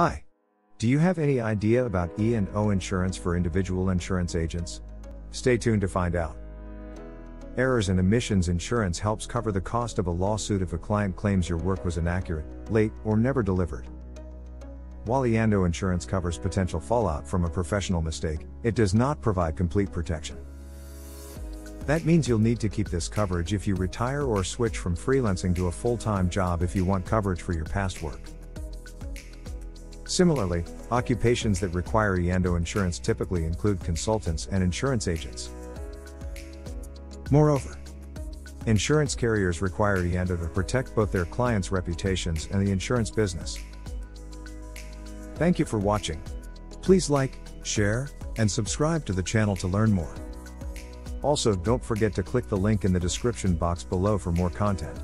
Hi. Do you have any idea about E&O insurance for individual insurance agents? Stay tuned to find out. Errors and omissions insurance helps cover the cost of a lawsuit if a client claims your work was inaccurate, late, or never delivered. While E&O insurance covers potential fallout from a professional mistake, it does not provide complete protection. That means you'll need to keep this coverage if you retire or switch from freelancing to a full-time job if you want coverage for your past work. Similarly, occupations that require E&O insurance typically include consultants and insurance agents. Moreover, insurance carriers require E&O to protect both their clients' reputations and the insurance business. Thank you for watching. Please like, share, and subscribe to the channel to learn more. Also, don't forget to click the link in the description box below for more content.